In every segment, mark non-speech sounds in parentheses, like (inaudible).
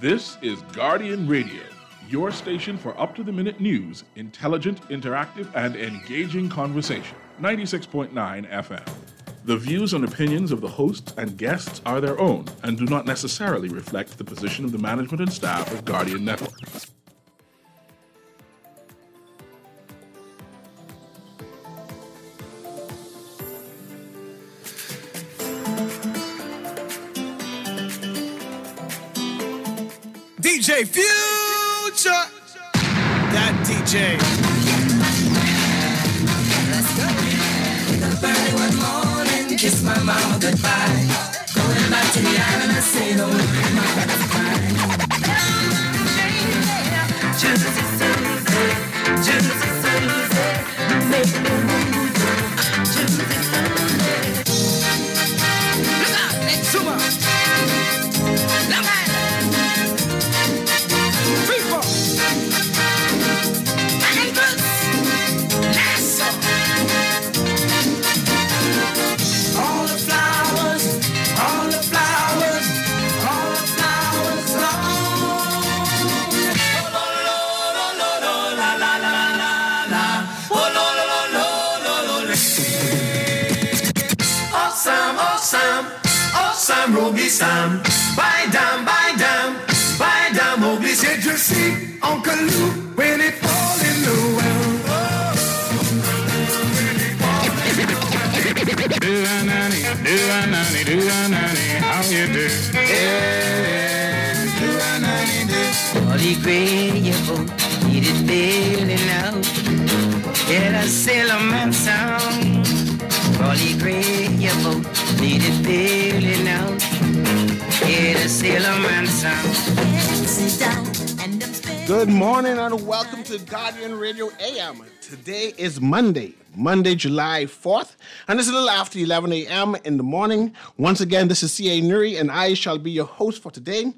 This is Guardian Radio, your station for up to the minute news, intelligent, interactive, and engaging conversation. 96.9 FM. The views and opinions of the hosts and guests are their own and do not necessarily reflect the position of the management and staff of Guardian Network. Future. That DJ. Kiss my mama goodbye. Going back to the island, I say no, my do a nanny, do a nanny, how you do? Yeah, do a nanny, do. Molly Gray, your boat needed bailing out. Get a sailorman sound. Molly Gray, your boat needed bailing out. Get a sailorman sound. Sit down and I'm. Good morning and welcome to Guardian Radio AM. Today is Monday, Monday, July 4th, and it's a little after 11 a.m. in the morning. Once again, this is C.A. Newry, and I shall be your host for today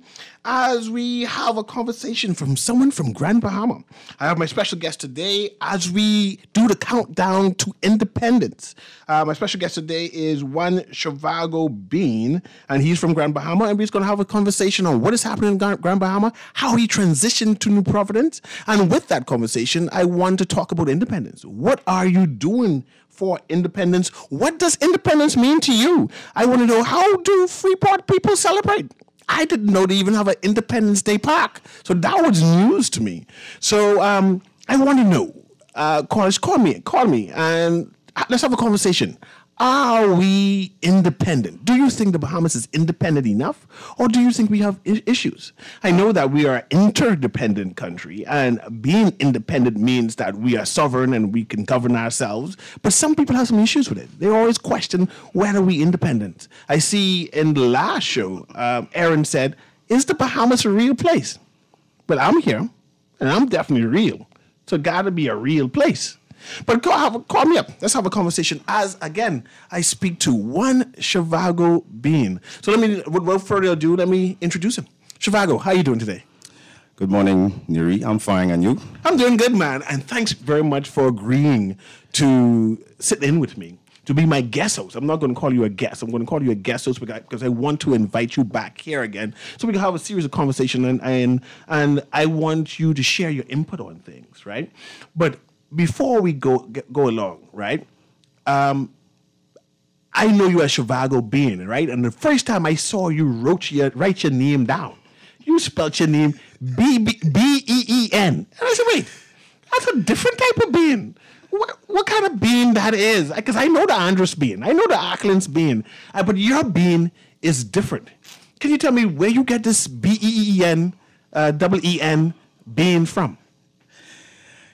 as we have a conversation from someone from Grand Bahama. I have my special guest today as we do the countdown to independence. Uh, my special guest today is one Shivago Been, and he's from Grand Bahama, and we're going to have a conversation on what is happening in Grand Bahama, how he transitioned to New Providence, and with that conversation, I want to talk about independence. What are you doing for independence? What does independence mean to you? I want to know how do Freeport people celebrate? I didn't know they even have an Independence Day park. So that was news to me. So um, I want to know. Uh, call, call me, call me, and let's have a conversation. Are we independent? Do you think the Bahamas is independent enough, or do you think we have I- issues? I know that we are an interdependent country, and being independent means that we are sovereign and we can govern ourselves. But some people have some issues with it. They always question whether we independent. I see in the last show, um, Aaron said, "Is the Bahamas a real place?" Well, I'm here, and I'm definitely real. So got to be a real place. But call, have, call me up. Let's have a conversation. As again, I speak to one Shivago Been. So let me, without further ado, let me introduce him. Shivago, how are you doing today? Good morning, Newry. I'm fine, and you? I'm doing good, man. And thanks very much for agreeing to sit in with me, to be my guest host. I'm not going to call you a guest. I'm going to call you a guest host because because I want to invite you back here again so we can have a series of conversation and, and, and I want you to share your input on things, right? But before we go get, go along, right? Um, I know you as Shivago Been, right? And the first time I saw you wrote your write your name down, you spelled your name B B B E E N. And I said, wait, that's a different type of bean. What, what kind of bean that is? Because I know the Andros bean, I know the Acklins bean, uh, but your bean is different. Can you tell me where you get this B E E N, uh, double E N bean from?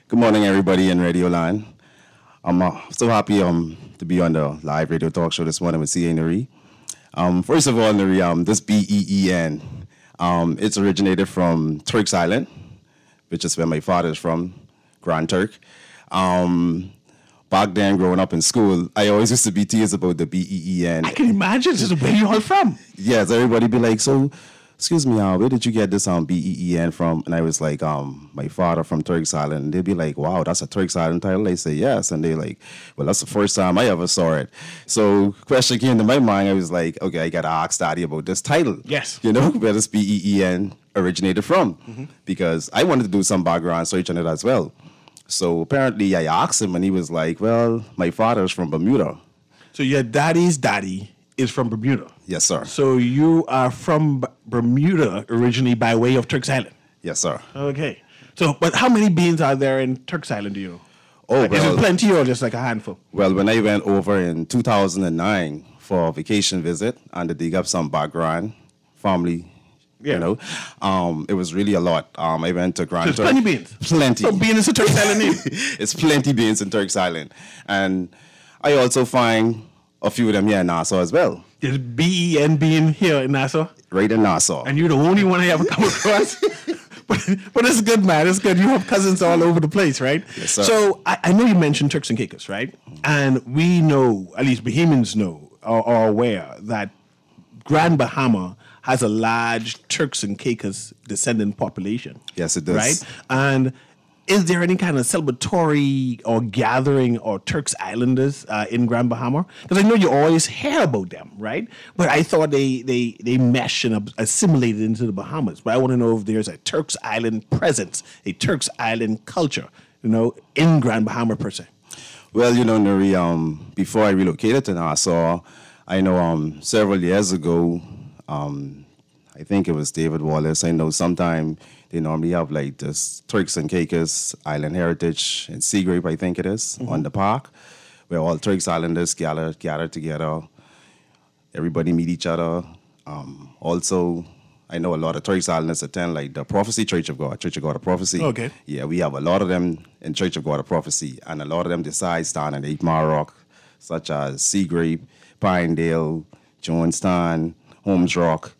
Good morning, everybody in Radio Line. I'm uh, so happy um, to be on the live radio talk show this morning with CA Newry. Um, first of all, Newry, um, this B E E N, um, it's originated from Turks Island, which is where my father is from, Grand Turk. Um, back then, growing up in school, I always used to be teased about the B E E N. I can imagine this is where you are from. Yes, everybody be like, so excuse me, uh, where did you get this um, B-E-E-N from? And I was like, um, my father from Turks Island. And they'd be like, wow, that's a Turks Island title? They say, yes. And they're like, well, that's the first time I ever saw it. So question came to my mind. I was like, okay, I got to ask Daddy about this title. Yes. You know, (laughs) where this B-E-E-N originated from. Because I wanted to do some background search on it as well. So apparently I asked him and he was like, well, my father's from Bermuda. So your daddy's daddy is from Bermuda. Yes, sir. So you are from Bermuda originally by way of Turks Island. Yes, sir. Okay. So, but how many beans are there in Turks Island? Do you know? Oh, Like, is it plenty or just like a handful? Well, when I went over in 2009 for a vacation visit and to dig up some background, family, Yeah. you know, um, it was really a lot. Um, I went to Grand So it's plenty beans. Plenty. So bean is a Turks Island (laughs) it's plenty beans in Turks Island. And I also find a few of them here in Nassau as well, There's B E N bean here in Nassau, right in Nassau. and you're the only one I ever come across. (laughs) but, but it's good, man. It's good. You have cousins all over the place, right? Yes, sir. So I, I know you mentioned Turks and Caicos, right? And we know, at least Bahamians know, or are aware that Grand Bahama has a large Turks and Caicos descendant population. Yes, it does. Right? And is there any kind of celebratory or gathering or Turks Islanders uh, in Grand Bahama? Because I know you always hear about them, right? But I thought they they they mesh and assimilated into the Bahamas. But I want to know if there's a Turks Island presence, a Turks Island culture, you know, in Grand Bahama per se. Well, you know, Newry, um, before I relocated to Nassau, I know um, several years ago, um, I think it was David Wallace. I know sometime they normally have like this Turks and Caicos Island Heritage in Seagrape, I think it is, on the park, where all Turks Islanders gather, gather together. Everybody meet each other. Um, also, I know a lot of Turks Islanders attend like the Prophecy Church of God, Church of God of Prophecy. Okay. Yeah, we have a lot of them in Church of God of Prophecy, and a lot of them decide stand in Eight Mile Rock, such as Seagrape, Pinedale, Jonestown, Holmes Rock,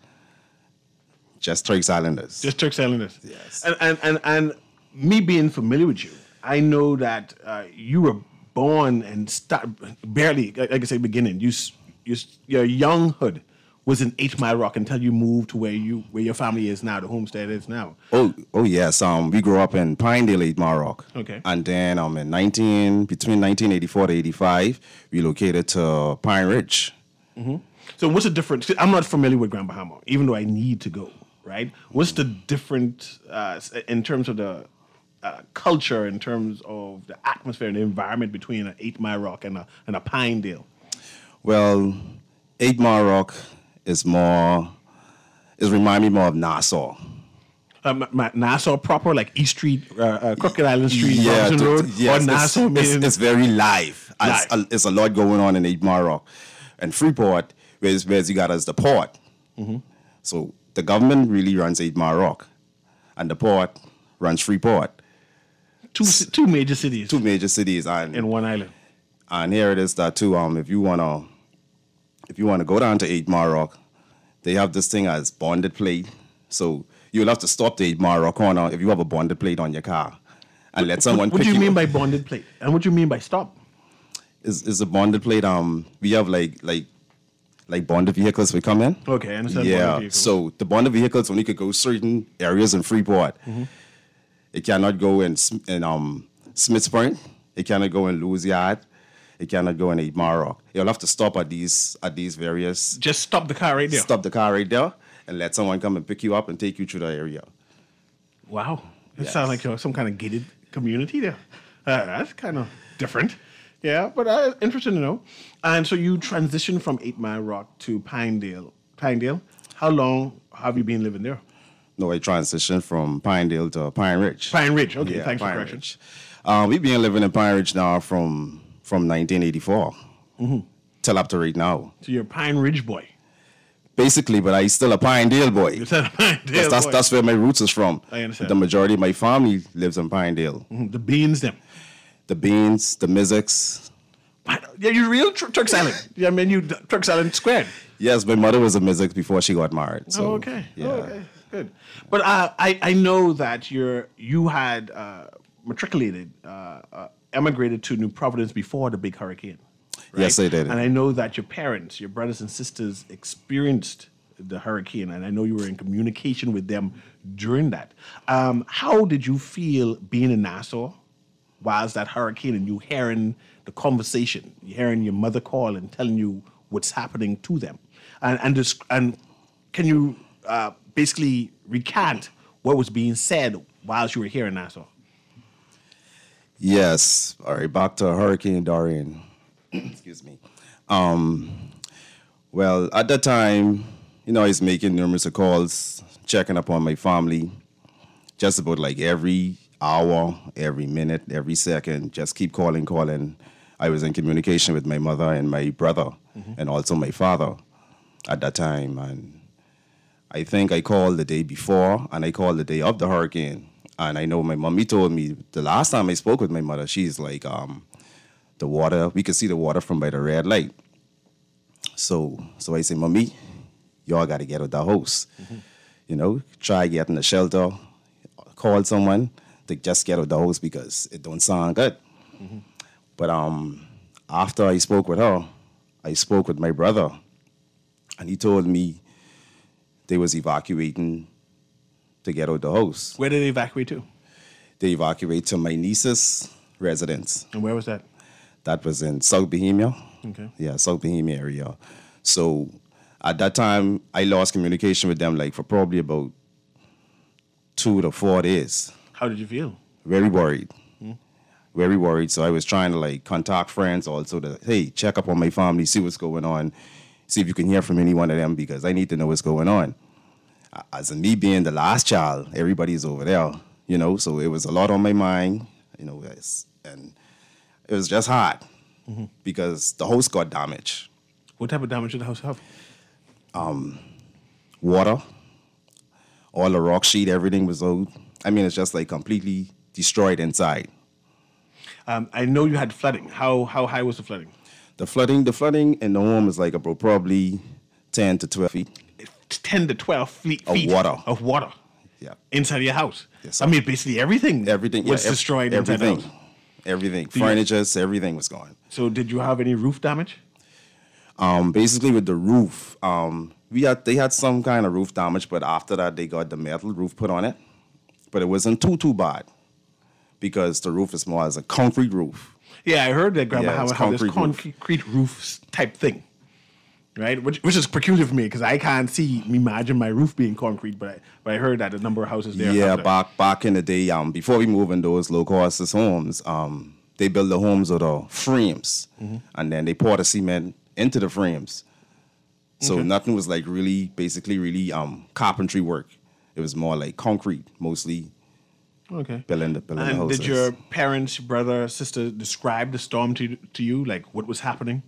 just Turks Islanders. Just Turks Islanders. Yes. And and and, and me being familiar with you, I know that uh, you were born and start barely, like I say, beginning. You s- you your younghood was in Eight Mile Rock until you moved to where you where your family is now, the homestead is now. Oh, oh yes. Um, we grew up in Pinedale, Eight Mile Rock. Okay. And then um, in 19 between 1984 to 85, we located to Pine Ridge. Hmm. So what's the difference? I'm not familiar with Grand Bahama, even though I need to go. Right? What's the different uh, in terms of the uh, culture, in terms of the atmosphere and the environment between an Eight Mile Rock and a and a Pinedale? Well, Eight Mile Rock is more, is remind me more of Nassau. Um, Nassau proper, like East Street, uh, uh, Crooked Island Street, Robinson to- Road, yes, or Nassau, it's, it's, it's very live. It's Live. a, it's a lot going on in Eight Mile Rock. And Freeport, where's, where's you got as the port. Mm-hmm. So the government really runs Eight Mile Rock, and the port runs Freeport. two two major cities Two major cities, and in one island. and here it is that too. Um, if you wanna, if you wanna go down to Eight Mile Rock, they have this thing as bonded plate. So you'll have to stop the Mile Rock corner if you have a bonded plate on your car, and let someone. What pick do you mean up. by bonded plate? And what do you mean by stop? is is a bonded plate. Um, we have like like like bonded vehicles we come in. Okay, I understand. Yeah. So the bonded vehicles only could go certain areas in Freeport. Mm-hmm. It cannot go in in um Smiths Point. It cannot go in Lewis Yard. It cannot go in Rock. You'll have to stop at these at these various. just stop the car right there. Stop the car right there and let someone come and pick you up and take you through the area. Wow, it Yes. sounds like you're some kind of gated community there. Uh, that's kind of different. Yeah, but uh, interesting to know. And so you transitioned from Eight Mile Rock to Pinedale. Pinedale. How long have you been living there? No, I transitioned from Pinedale to Pine Ridge. Pine Ridge. Okay, Yeah, thanks for Pine correction. Um, we've been living in Pine Ridge now from from 1984 Mm-hmm. till up to right now. So you're a Pine Ridge boy. Basically, but I still a Pinedale boy. You said a Pinedale That's, that's, boy. that's where my roots is from. I understand. The majority of my family lives in Pinedale. Mhm, the beans, them. The Beans, the Mizzicks. Yeah, you're real Tur- Turks (laughs) Island. Yeah, I mean, you Turks Island squared. Yes, my mother was a Mizzix before she got married. So, oh, okay. Yeah. Oh, okay. Good. But uh, I, I know that you're you had uh, matriculated, uh, uh, emigrated to New Providence before the big hurricane. Yes, I did. And I know that your parents, your brothers and sisters, experienced the hurricane, and I know you were in communication with them during that. Um, how did you feel being in Nassau whilst that hurricane and you hearing the conversation, you hearing your mother call and telling you what's happening to them, and and, desc- and can you uh, basically recant what was being said whilst you were here in Nassau? Yes. All right. Back to Hurricane Dorian. (clears throat) Excuse me. Um, well, at that time, you know, I was making numerous calls, checking up on my family, just about like every hour, every minute, every second. Just keep calling, calling. I was in communication with my mother and my brother, and also my father at that time. And I think I called the day before and I called the day of the hurricane. And I know my mommy told me the last time I spoke with my mother, she's like, um, the water, we could see the water from by the red light. So so I say, Mommy, y'all gotta get out the house. You know, try getting a shelter, call someone to just get out the house because it don't sound good. But um after I spoke with her, I spoke with my brother and he told me they was evacuating to get out the house. Where did they evacuate to? They evacuate to my niece's residence. And where was that? That was in South Bahamia. Okay. Yeah, South Bahamia area. So at that time, I lost communication with them like for probably about two to four days. How did you feel? Very worried. Very worried. So I was trying to like contact friends also to, hey, check up on my family, see what's going on, see if you can hear from any one of them because I need to know what's going on. As me being the last child, everybody's over there, you know, so it was a lot on my mind, you know, and it was just hard because the house got damaged. What type of damage did the house have? Um, water, all the rock sheet, everything was out. I mean, it's just like completely destroyed inside. Um, I know you had flooding. How how high was the flooding? The flooding, the flooding in the home is like about probably 10 to 12 feet. Ten to twelve feet, Of feet water. of water Yeah. inside your house. Yes, I mean, basically everything. Everything was yeah, ev- destroyed Everything. inside the. Everything. Furniture, everything was gone. So, did you have any roof damage? Um, basically with the roof, um, we had they had some kind of roof damage, but after that they got the metal roof put on it. But it wasn't too too bad because the roof is more as a concrete roof. Yeah, I heard that Grandma Yeah, this concrete roof. type thing, right? Which, which is peculiar for me because I can't see me imagine my roof being concrete, but I, but I heard that a number of houses there. yeah, that. back back in the day, um, before we moved in those low cost homes, um, they built the homes with the frames, Mm-hmm. and then they poured the cement into the frames. So nothing was like really, basically, really um carpentry work. It was more like concrete, mostly Okay. Belinda, Belinda And houses. did your parents, brother, sister describe the storm to to you, like what was happening?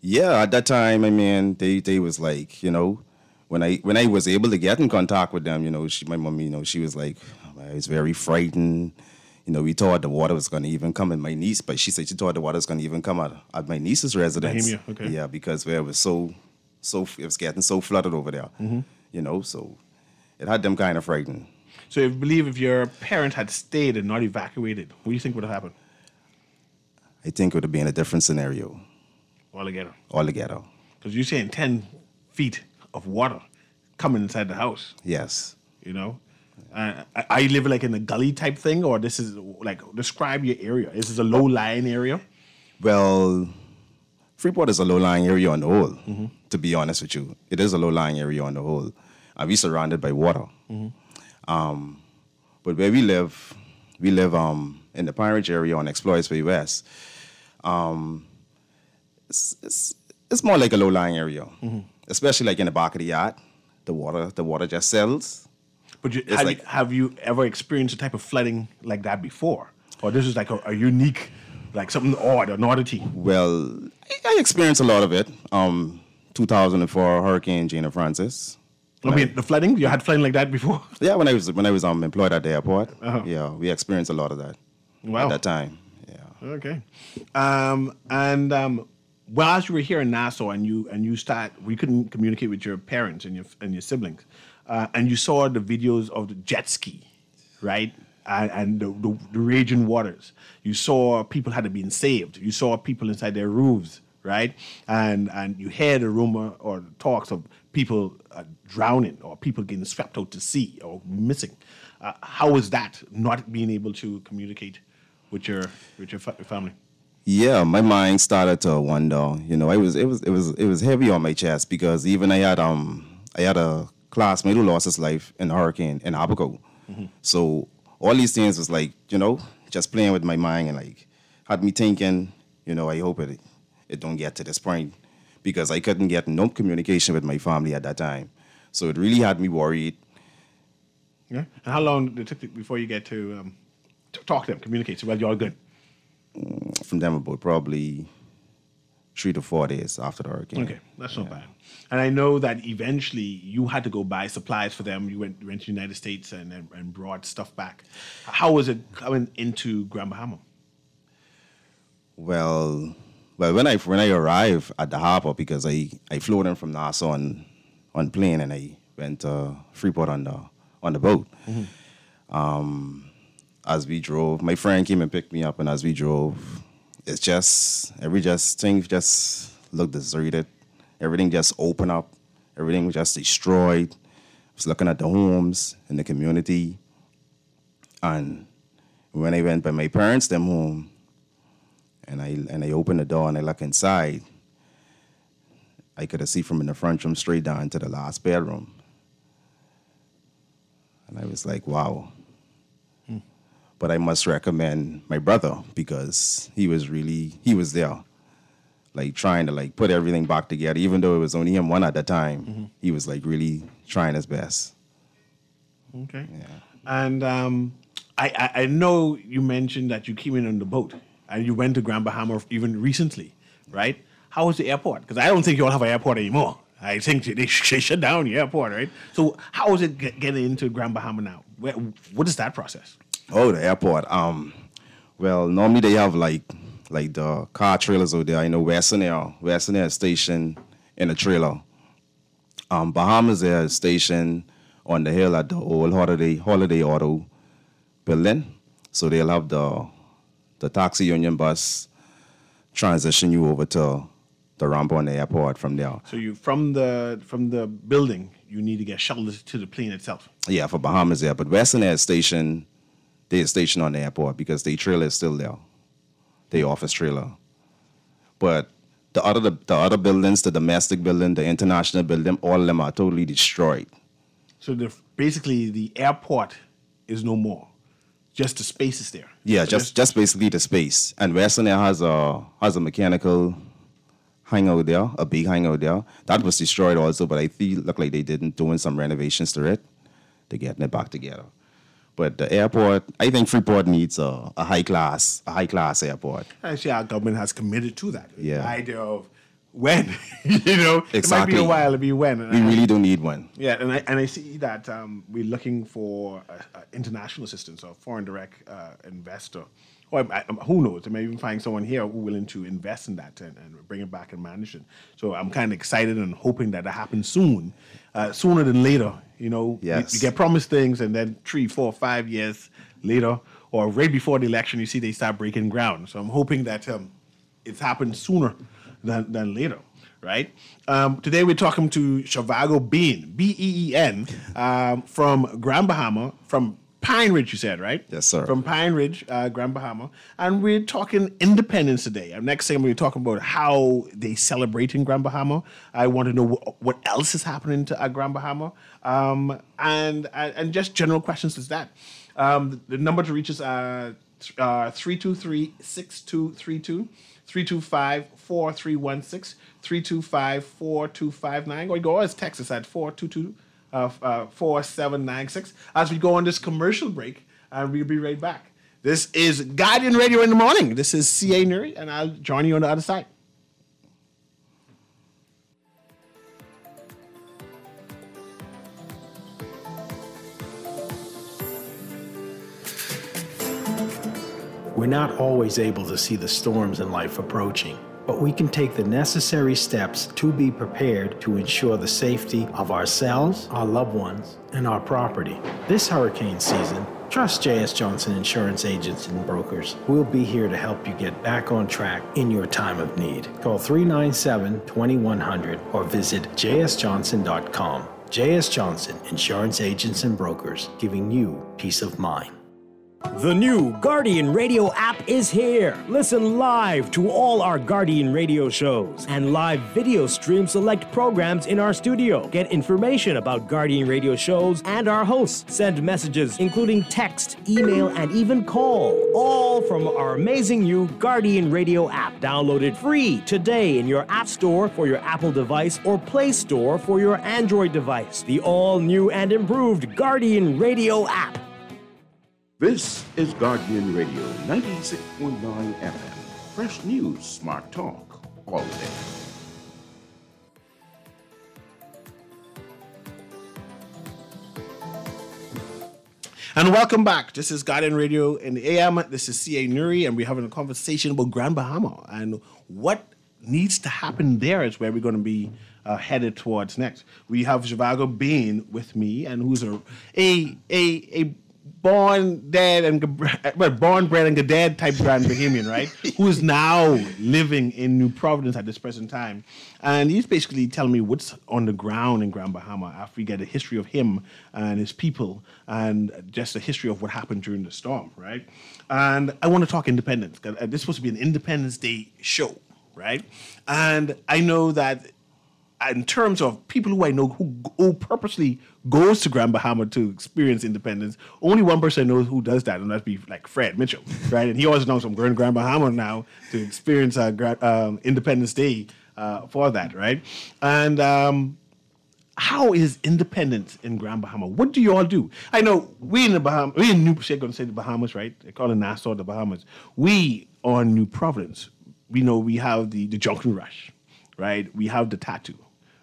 Yeah, at that time, I mean, they they was like, you know, when I when I was able to get in contact with them, you know, she my mom, you know, she was like, I was very frightened. You know, we thought the water was gonna even come in my niece, but she said she thought the water was gonna even come at, at my niece's residence. Bahamia, okay. Yeah, because where it was so so it was getting so flooded over there. Mm-hmm. You know, so it had them kind of frightened. So, if believe if your parents had stayed and not evacuated, what do you think would have happened I think it would have been a different scenario altogether? altogether. Because you're saying ten feet of water coming inside the house. Yes. You know, uh, are you living like in a gully type thing, or this is like describe your area? Is this a low lying area? Well, Freeport is a low-lying area on the whole. Mm-hmm. To be honest with you, it is a low-lying area on the whole. And we surrounded by water. Mm-hmm. Um, but where we live, we live um, in the Pine Ridge area on Exploits Bay West. Um, it's, it's, it's more like a low-lying area, Mm-hmm. especially like in the back of the yard. The water, the water just settles. But you, have, like- you, have you ever experienced a type of flooding like that before, or this is like a, a unique, like something odd, an oddity? Well, I, I experienced a lot of it. Um, 2004 Hurricane Gina Frances. I mean, the flooding you had flooding like that before. (laughs) Yeah, when I was when I was um employed at the airport, Uh-huh. yeah, we experienced a lot of that Wow. at that time. Yeah. Okay. Um, and um, whilst you were here in Nassau and you and you start, we couldn't communicate with your parents and your and your siblings, uh, and you saw the videos of the jet ski, right? And, and the, the, the raging waters. You saw people had been saved. You saw people inside their roofs right? And and you hear the rumor or the talks of people uh, drowning or people getting swept out to sea or missing. Uh, how is that not being able to communicate with your with your fa- family? Yeah, my mind started to wonder. You know, it was it was it was it was heavy on my chest because even I had um I had a classmate who lost his life in a hurricane in Abaco. So all these things was like you know just playing with my mind and like had me thinking. You know, I hope it it don't get to this point because I couldn't get no communication with my family at that time. So it really had me worried. Yeah. And how long did it take before you get to um, t- talk to them, communicate? So well, you're all good. From them about probably three to four days after the hurricane. Okay, that's not bad. And I know that eventually you had to go buy supplies for them. You went, went to the United States and, and, and brought stuff back. How was it coming into Grand Bahama? Well, well, when I when I arrived at the harbor because I I flew in from Nassau on on plane and I went to Freeport on the on the boat. Um, as we drove, my friend came and picked me up, and as we drove, it's just every just thing just looked deserted. Everything just opened up. Everything was just destroyed. I was looking at the homes in the community, and when I went by my parents' them home, and I and I opened the door and I look inside. I could see from in the front room straight down to the last bedroom. And I was like, wow. But I must recommend my brother because he was really he was there. Like trying to like put everything back together, even though it was only him one at the time. He was like really trying his best. Okay. Yeah. And um, I, I, I know you mentioned that you came in on the boat and you went to Grand Bahama even recently, right? How was the airport? Because I don't think you all have an airport anymore. I think they, they shut down the airport, right? So how is it get, getting into Grand Bahama now? Where, what is that process? Oh, the airport. Um, well, normally they have like like the car trailers over there. I know Western Air, Western Air station in a trailer. Um, Bahamasair station on the hill at the old Holiday Holiday Auto building. So they'll have the the taxi union bus transition you over to the ramp on the airport from there. So you from the from the building, you need to get shuttled to the plane itself. Yeah, for Bahamasair. But Western Air station, they're stationed on the airport because the trailer is still there. The office trailer. But the other the, the other buildings, the domestic building, the international building, all of them are totally destroyed. So the basically the airport is no more. Just the space is there. Yeah, So just just basically the space. And Western Air has a has a mechanical hangout there, a big hangout there. That was destroyed also, but I feel look like they didn't doing some renovations to it. They're getting it back together. But the airport, I think Freeport needs a, a high class, a high class airport. Actually, our government has committed to that. Yeah. The idea of when, (laughs) you know, it might be a while to be when. And We I- really don't need one. Yeah, and I and I see that um, we're looking for uh, uh, international assistance or foreign direct uh, investor. Or I, I- who knows? I may even find someone here who willing to invest in that and, and bring it back and manage it. So I'm kind of excited and hoping that that happens soon, uh, sooner than later. You know, Yes. we, get promised things and then three, four, five years later, or right before the election, you see they start breaking ground. So I'm hoping that um, it's happened sooner than, than later, right? Um, today we're talking to Shavago Been, B E E N, um, from Grand Bahama, from Pine Ridge, you said, right? Yes, sir. From Pine Ridge, uh, Grand Bahama. And we're talking Independence today. And next thing we're talking about how they celebrate in Grand Bahama. I want to know what, what else is happening to uh, Grand Bahama. Um, and, and and just general questions is that. Um, the number to reach is uh, th- uh, 323-6232, 325-4316, 325-4259. Or go always text us at 422 uh, uh, 4796 as we go on this commercial break and we'll be right back. This is Guardian Radio in the morning. This is CA Newry, and I'll join you on the other side. We're not always able to see the storms in life approaching, but we can take the necessary steps to be prepared to ensure the safety of ourselves, our loved ones, and our property. This hurricane season, trust JS Johnson Insurance Agents and Brokers. We'll be here to help you get back on track in your time of need. Call 397 2100 or visit jsjohnson.com. JS Johnson Insurance Agents and Brokers, giving you peace of mind. The new Guardian Radio app is here. Listen live to all our Guardian Radio shows and live video stream select programs in our studio. Get information about Guardian Radio shows and our hosts. Send messages, including text, email, and even call. All from our amazing new Guardian Radio app. Download it free today in your App Store for your Apple device or Play Store for your Android device. The all new and improved Guardian Radio app. This is Guardian Radio 96.9 FM. Fresh news, smart talk, all day. And welcome back. This is Guardian Radio in the AM. This is CA Newry, and we're having a conversation about Grand Bahama and what needs to happen there is where we're going to be uh, headed towards next. We have Zhivago Bain with me, and who's a a a, a born dead and well, born bred and dead type Grand Bahamian, right? (laughs) Who is now living in New Providence at this present time, and he's basically telling me what's on the ground in Grand Bahama after we get a history of him and his people and just a history of what happened during the storm, right? And I want to talk independence. 'cause, uh, This is supposed to be an Independence Day show, right? And I know that in terms of people who I know who, who purposely goes to Grand Bahama to experience independence, only one person knows who does that, and that'd be like Fred Mitchell, (laughs) right? And he always knows I'm going to Grand Bahama now to experience uh, um, Independence Day uh, for that, right? And um, how is independence in Grand Bahama? What do you all do? I know we in the Bahamas, we in New, to say the Bahamas, right? They call it Nassau the Bahamas. We on New Providence, we know we have the, the Junkanoo Rush, right? We have the tattoo,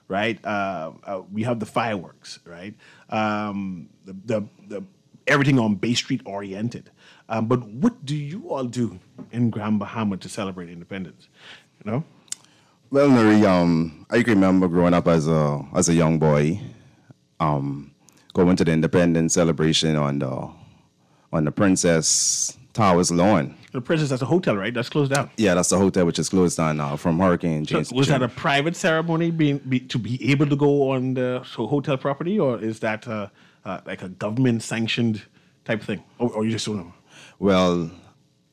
right? Uh, uh, we have the fireworks, right? Um, the, the, the everything on Bay Street oriented. Um, but what do you all do in Grand Bahama to celebrate independence? You know? Well, Newry, um, I remember growing up as a as a young boy, um, going to the Independence celebration on the on the Princess Towers lawn. The Princess, that's a hotel, right? That's closed down. Yeah, that's the hotel which is closed down now from Hurricane So was that a private ceremony being be, to be able to go on the so hotel property, or is that uh, uh, like a government sanctioned type thing, or, or you just don't know? Well,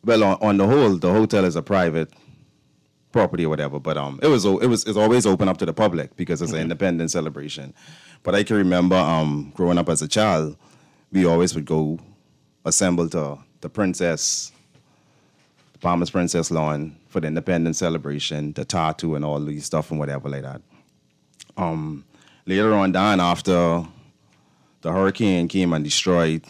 well, on, on the whole, the hotel is a private property or whatever. But um, it was it was it's always open up to the public because it's an independent celebration. But I can remember um growing up as a child, we always would go assemble to the Princess, the Bahamas Princess lawn for the independence celebration, the tattoo and all these stuff and whatever like that. Um, later on down after the hurricane came and destroyed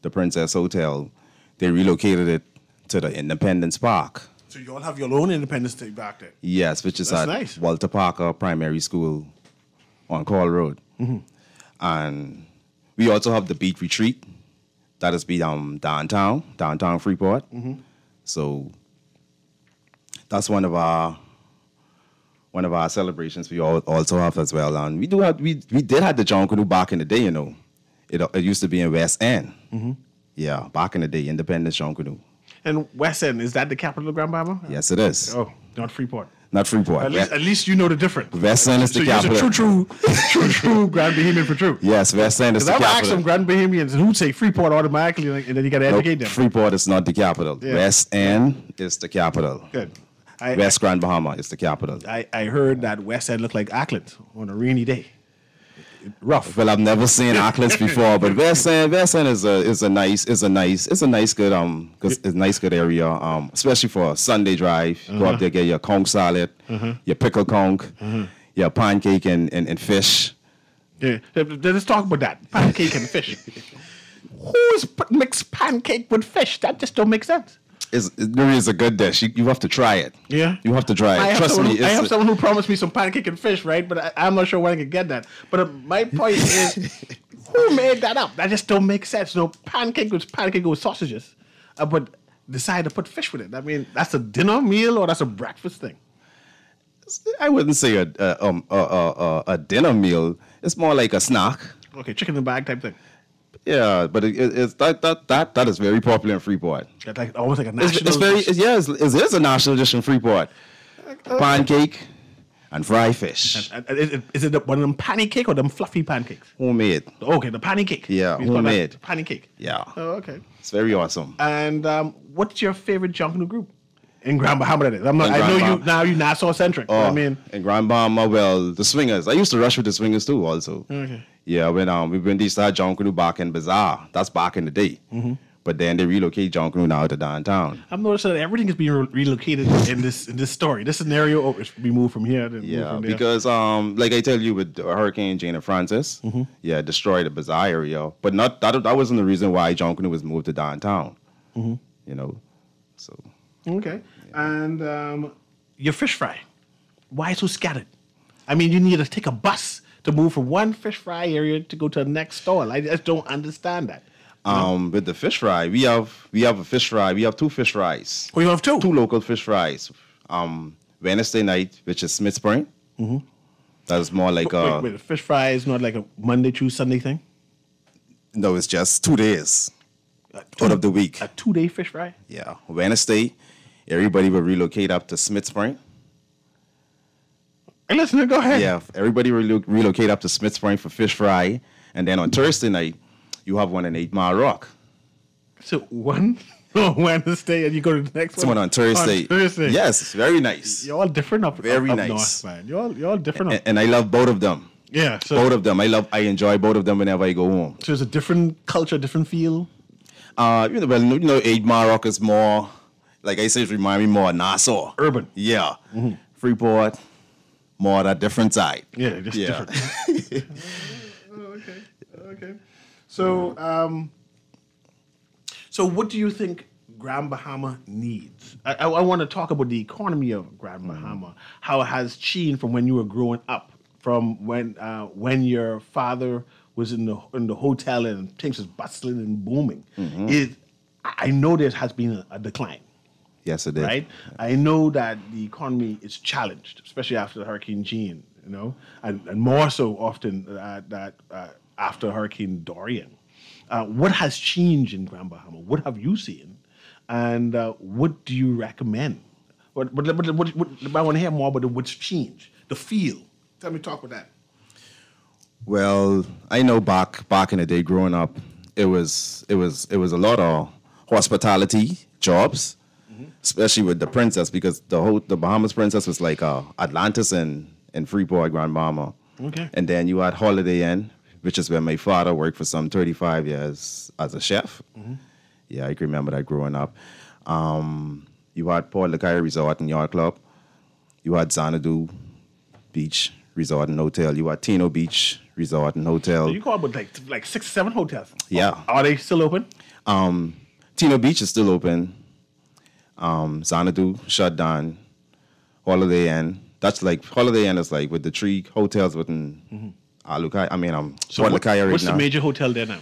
the Princess Hotel, they relocated it to the Independence Park. So you all have your own Independence Day back there. Yes, which is That's at nice. Walter Parker Primary School on Call Road. Mm-hmm. And we also have the Beat Retreat. That is be um, downtown, downtown Freeport. Mm-hmm. So that's one of our one of our celebrations we all also have as well. And we do have we we did have the Junkanoo back in the day, you know. It it used to be in West End. Mm-hmm. Yeah, back in the day, Independence Junkanoo. And West End is that the capital of Grand Bahama? Yes, it is. Oh, not Freeport. Not Freeport. At least, at least you know the difference. West End is so the capital. true, true, true, true Grand Bahamian for true. Yes, West End is Because the I've asked some. Grand Bahamians who'd say Freeport automatically, like, and then you got to Nope, educate them. Freeport is not the capital. Yeah. West End is the capital. Good. I, West Grand Bahama is the capital. I, I heard that West End looked like Acklins on a rainy day. Rough. Well, I've never seen Acklins before, but West End is a is a nice is a nice it's a nice good um it's a nice good area um especially for a Sunday drive. Go Uh-huh. up there get your conch salad, Uh-huh. your pickle conch, Uh-huh. your pancake and, and, and fish. Yeah, let- let's talk about that pancake and fish. (laughs) Who's put mixed pancake with fish? That just don't make sense. It's, it really is a good dish. You, you have to try it. Yeah? You have to try it. I Trust someone me. who, I have a- someone who promised me some pancake and fish, right? But I, I'm not sure when I can get that. But uh, my point is, (laughs) who made that up? That just don't make sense. No pancake with pancake with sausages, uh, but decide to put fish with it? I mean, that's a dinner meal or that's a breakfast thing? I wouldn't say a a, um, a, a, a- a dinner meal. It's more like a snack. Okay, chicken in the bag type thing. Yeah, but it, it, it's that, that that that is very popular in Freeport. It's like almost like a It's, national. it's very it's, yeah, it's, it is a national dish in Freeport. Pancake and fry fish, And- and is it- is it the- one of them pancake or them fluffy pancakes? homemade. Okay, the pancake. Yeah, We call homemade. Pancake. Yeah, Oh, okay. it's very awesome. And um, what's your favorite Junkanoo group? In Grand Bahama, that is. I'm not, In I know Grand you Bahama. now. You Nassau centric. Oh, I mean, in Grand Bahama, well, the swingers. I used to rush with the swingers too, also. Okay. Yeah, when um we when they started Junkanoo back in Bazaar, that's back in the day. Mm-hmm. But then they relocate Junkanoo now to downtown. I'm noticing that everything is being re- relocated in this in this story. This scenario, oh, it's we move from here. Then Yeah, from because um, like I tell you, with Hurricane Jeanne and Frances, Mm-hmm. yeah, destroyed the Bazaar area. But not that that wasn't the reason why Junkanoo was moved to downtown. Mm-hmm. You know, so Okay. And um, your fish fry, why so scattered? I mean, you need to take a bus to move from one fish fry area to go to the next stall. I just don't understand that. um, with the fish fry, we have we have a fish fry. We have two fish fries. Oh, you have two? Two local fish fries. Um, Wednesday night, which is Smith's Point. Mm-hmm. That's more like wait, uh, wait, the fish fry is not like a Monday, Tuesday, Sunday thing? no, it's just two days out of the week. A two day fish fry? Yeah, Wednesday, everybody will relocate up to Smith's Point. Hey, listen, go ahead. Yeah, everybody relo- relocate up to Smith's Point for fish fry, and then on Thursday night, you have one in Eight Mile Rock. So one (laughs) on Wednesday and you go to the next It's one on Thursday. On Thursday. Yes, very nice. You're all different up, Very up, nice. north, man. You're all, you're all different. And, Up. and I love both of them. yeah. So, both of them. I love. I enjoy both of them whenever I go home. so it's a different culture, different feel. Uh, you know, well, you know, Eight Mile Rock is more, like I said, it remind me more of Nassau. Urban. Yeah. Freeport, more that different side. Yeah, just Yeah. different. (laughs) oh, okay. Okay. So, um, so what do you think Grand Bahama needs? I, I, I want to talk about the economy of Grand Bahama, how it has changed from when you were growing up, from when uh, when your father was in the in the hotel and things was bustling and booming. It, I I know there has been a, a decline Yes, it is. right? I know that the economy is challenged, especially after Hurricane Jeanne, you know, and, and more so often uh, that uh, after Hurricane Dorian. Uh, what has changed in Grand Bahama? What have you seen? And uh, what do you recommend? What, what, what, what, what, I want to hear more about the, what's changed, the feel. Tell me, talk about that. Well, I know back back in the day, growing up, it was it was it was a lot of hospitality jobs, especially with the princess because the whole the Bahamas princess was like uh, Atlantis and and Freeport, Grand Bahama. Okay. And then you had Holiday Inn, which is where my father worked for some 35 years as a chef. Yeah, I can remember that growing up. Um, you had Port Lucaya Resort and Yacht Club. You had Xanadu Beach Resort and Hotel. You had Taino Beach Resort and Hotel. So you out with like like six, seven hotels. Yeah. Are they still open? Um, Taino Beach is still open. Um, Xanadu shut down. Holiday Inn. That's like Holiday Inn is like with the three hotels within Alukai. I mean, um, So Port what- right what's now. the major hotel there now?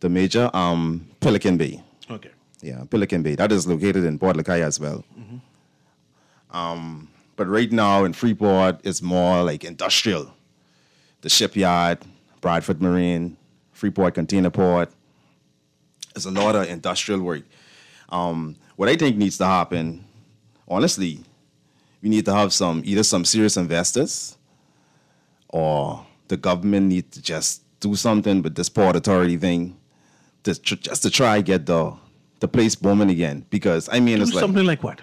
The major, um, Pelican Bay. Okay. Yeah, Pelican Bay. That is located in Port Lucaya as well. Um, but right now in Freeport, it's more like industrial. The shipyard, Bradford Marine, Freeport Container Port. There's a lot of industrial work. Um, what I think needs to happen, honestly, we need to have some either some serious investors or the government need to just do something with this port authority thing to tr- just to try get the the place booming again. Because I mean, Do it's like something like what?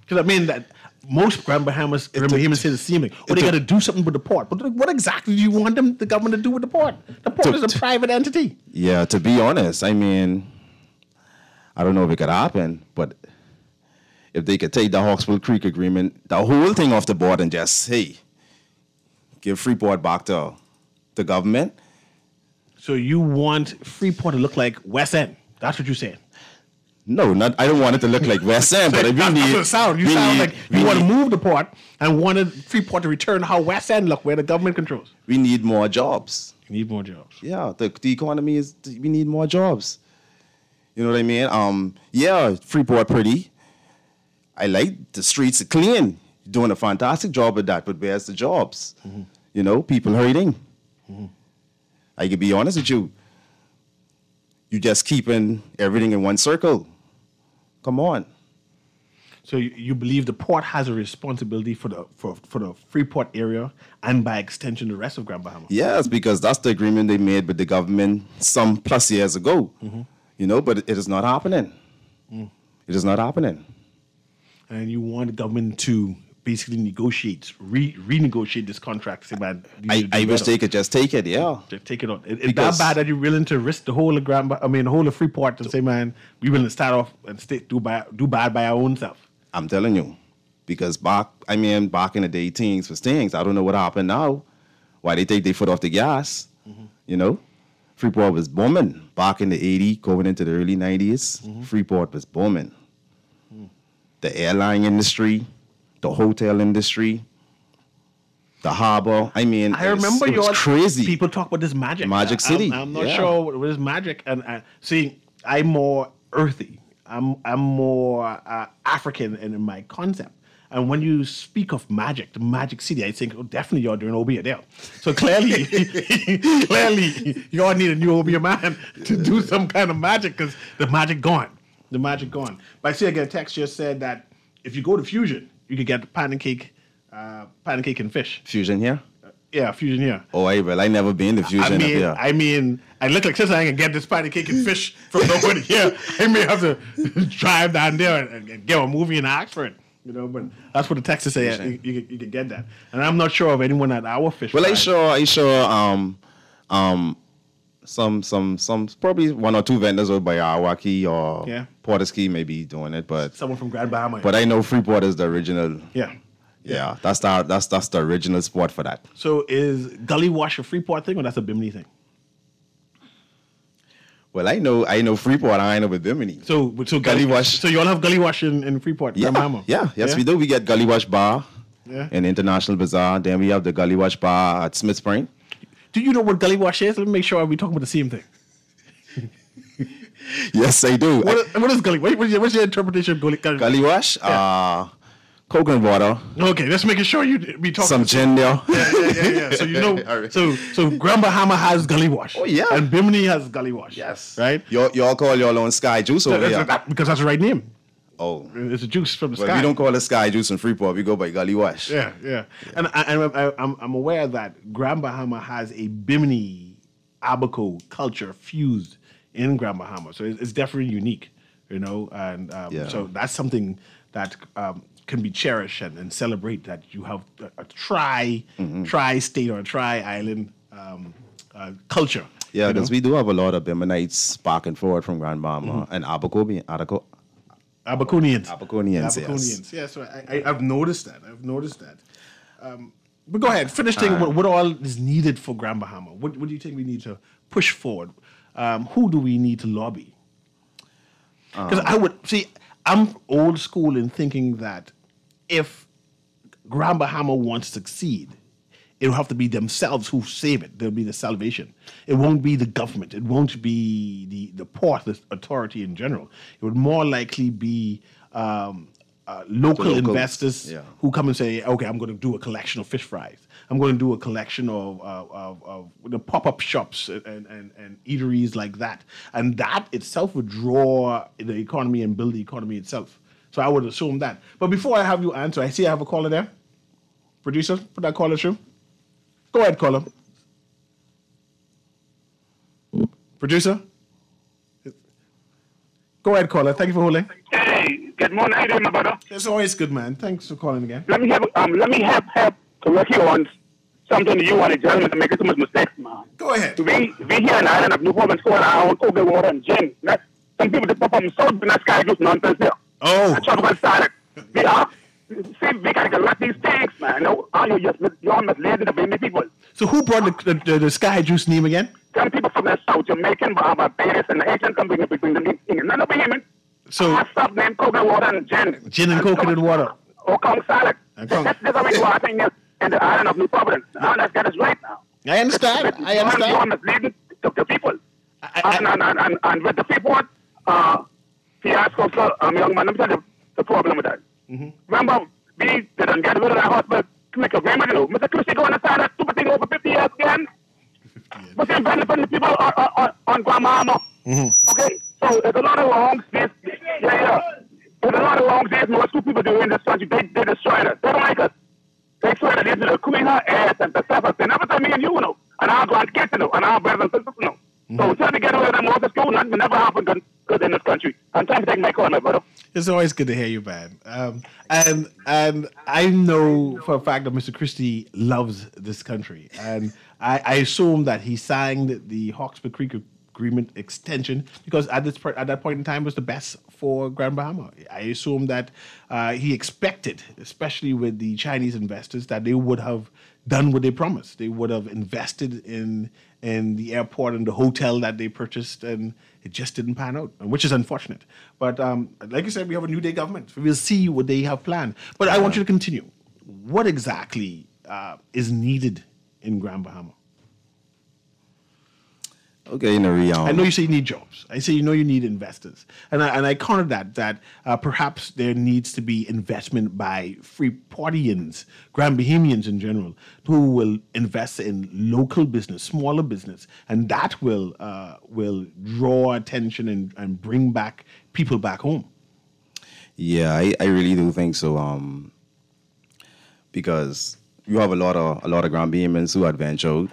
Because I mean that most Grand Bahamas, Grand Bahamians say the same thing. Oh, they got to do something with the port. But like, what exactly do you want them, the government, to do with the port? The port To- is a to- private entity. Yeah, to be honest, I mean, I don't know if it could happen, but if they could take the Hawksbill Creek agreement, the whole thing off the board and just, hey, give Freeport back to the government. So you want Freeport to look like West End? That's what you're saying. No, not. I don't want it to look like West End, but we (laughs) That's need. it sound. You sound need- like you want to move the port and wanted Freeport to return how West End look, where the government controls. We need more jobs. You need more jobs. Yeah, the, the economy is. We need more jobs. You know what I mean? Um, yeah, Freeport pretty. I like the streets are clean. You're doing a fantastic job at that, but where's the jobs? Mm-hmm. You know, people hurting. Mm-hmm. I can be honest with you. You just keeping everything in one circle. Come on. So you, you believe the port has a responsibility for the for, for the Freeport area and by extension the rest of Grand Bahama? Yes, because that's the agreement they made with the government some plus years ago. Mm-hmm. You know, but it is not happening. It is not happening. And you want the government to basically negotiate, re renegotiate this contract. Say, man, I, I wish they could just take it. Yeah. Just take it on. Is that bad that you're willing to risk the whole of Grand? I mean, the whole of Freeport to say, man, we willing to start off and stay, do by, do bad by our own self. I'm telling you, because back, I mean, back in the day, things was things. I don't know what happened now. Why they take their foot off the gas? Mm-hmm. You know, Freeport was booming back in the '80s, going into the early '90s. Freeport was booming. The airline industry, the hotel industry, the harbor. I mean, I remember it was your crazy. People talk about this magic. Magic I- City, I'm, not yeah. sure what is magic. And uh, see, I'm more earthy. I'm I'm more uh, African in, in my concept. And when you speak of magic, the Magic City, I think, oh, definitely you're doing Obeah there. So clearly, (laughs) clearly, you all need a new Obeah man to do some kind of magic because the magic gone. The magic gone. But I see again, text just said that if you go to Fusion, you could get pancake, uh, pancake and fish. Fusion here. Yeah, Fusion here. Oh, I well, I never been to Fusion I up mean, here. I mean, I look like since I can get this patty cake and fish from nobody here, (laughs) I may have to (laughs) drive down there and, and get a movie in Oxford. You know, but that's what the Texas say. You, you, you can get that, and I'm not sure of anyone at our fish. Well, I fry. sure, I sure, um, um, some, some, some, probably one or two vendors over by Arawak Cay or Yeah. Potter's Cay may be doing it, but someone from Grand Bahama. but I know Freeport is the original. yeah. Yeah, that's the that's that's the original spot for that. So is Gully Wash a Freeport thing or that's a Bimini thing? Well, I know I know Freeport. I know with Bimini. So so Gully Wash. So you all have Gully Wash in, in Freeport, Yeah, yeah, yes, we do. We get Gully Wash Bar Yeah. in International Bazaar. Then we have the Gully Wash Bar at Smith Spring. Do you know what Gully Wash is? Let me make sure we talking about the same thing. (laughs) Yes, I do. What is, what is Gully? What, what's, your, what's your interpretation of Gully? Gully, Gully Wash, uh, coconut water, Okay, let's make sure you be talking. some gin there. yeah, yeah, yeah, yeah. So you know, (laughs) All right. so so Grand Bahama has Gully Wash. Oh, yeah. and Bimini has Gully Wash. Yes. right. Y'all, y'all call your own Sky Juice over That's- here. that- because that's the right name. Oh, It's a juice from the but sky. we don't call it Sky Juice in Freeport. We go by Gully Wash. Yeah, yeah. And I, I, I, I'm, I'm aware that Grand Bahama has a Bimini Abaco culture fused in Grand Bahama. So it's, it's definitely unique, you know. And um, Yeah. so that's something that um, can be cherished and, and celebrate that you have a, a tri, Mm-hmm. tri-state or tri-island um, uh, culture. Yeah, because we do have a lot of Biminites back and forth from Grand Bahama Mm-hmm. and Abacobi, Abaco, Abaconians. Abaconians, yes. Abaconians. Yes, so I, I, I've noticed that. I've noticed that. Um, but go ahead, finish Uh, what, what all is needed for Grand Bahama? What, what do you think we need to push forward? Um, who do we need to lobby? Because Um, I would see, I'm old school in thinking that if Grand Bahama wants to succeed, it'll have to be themselves who save it. There'll be the salvation. It won't be the government. It won't be the, the port the authority in general. It would more likely be um, uh, local locals, investors yeah. who come and say, okay, I'm going to do a collection of fish fries. I'm going to do a collection of, of, of, of the pop up shops and, and, and eateries like that. And that itself would draw the economy and build the economy itself. So I would assume that. But before I have you answer, I see I have a caller there. Producer, put that caller through. Go ahead, caller. Producer? Go ahead, caller. Thank you for holding. Hey, good morning. How you my brother? It's always good, man. Thanks for calling again. Let me have um, let me have help correct you on something that you want to gentlemen to make so much mistakes, man. Go ahead. We we here in the island of Newport and scoring our own coconut water and gin. Some people just pop up and sold in that sky juice nonsense there. Oh. I try to start it. We are. See, we gotta get these things, man. No, are you just you're misleading the baby people? So who brought the, the, the, the Sky Juice name again? Some people from the South Jamaican, Barbados, and the Haitian come bring between them. None of them. So I stop name coconut water and gin. gin and coconut water. Or conch salad. And conch- That's, that's how we do our thing here in the island of New Providence. Now let's get it right now. I understand. I understand. You're misleading the, the people. and, and, and, and, and with the people, uh, fiasco for um, young man. Let me tell you the problem with that. Remember, we didn't get rid of that hospital clinic agreement, you know. Mr. Christie going to sign that stupid thing over 50 years again. But they're benefiting the people on, on, on, on Grandma. Okay? So there's a lot of wrongs. This, yeah, yeah. There's a lot of wrongs. There's what two people do in this country. They, they destroyed us. They don't like us. They swear that these are the queen her ass and the stuff. They never tell me and you know. And our grandkids know. And our brothers and sisters know. So trying to get away with them the school, nothing never happened good, in this country. I'm trying to take my my brother. It's always good to hear you, man. Um, and and I know for a fact that Mr. Christie loves this country, and I, I assume that he signed the Hawksbill Creek Agreement extension because at this at that point in time was the best for Grand Bahama. I assume that uh, he expected, especially with the Chinese investors, that they would have done what they promised. They would have invested in in the airport and the hotel that they purchased, and it just didn't pan out, which is unfortunate. But um, like I said, we have a new day government. We'll see what they have planned. But I want you to continue. What exactly uh, is needed in Grand Bahama? Okay, in a um, I know you say you need jobs. I say you know you need investors, and I, and I counter that that uh, perhaps there needs to be investment by free Freeportians, Grand Bahamians in general, who will invest in local business, smaller business, and that will uh, will draw attention and, and bring back people back home. Yeah, I, I really do think so. Um, because you have a lot of a lot of Grand Bahamians who adventured.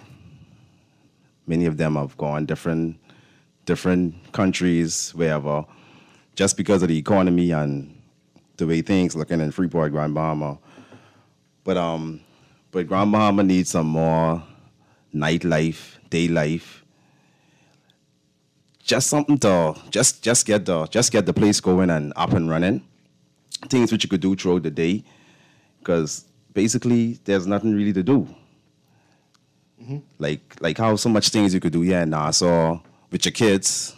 Many of them have gone different different countries, wherever, just because of the economy and the way things looking in Freeport, Grand Bahama. But um, but Grand Bahama needs some more nightlife, day life. Just something to just just get the just get the place going and up and running. Things which you could do throughout the day, because basically there's nothing really to do. Mm-hmm. Like like how so much things you could do here in Nassau with your kids.